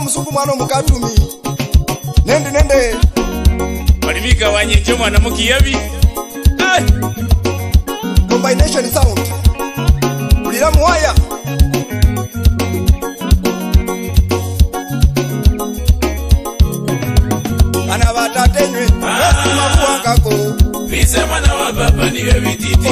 musukumwana mukatumi nendi nende malimika wanye ncho mwana mukiyavi combination sound ulira muwaya ana vatatenywe ah! asimafuangako vise mwana wa baba niwe vititi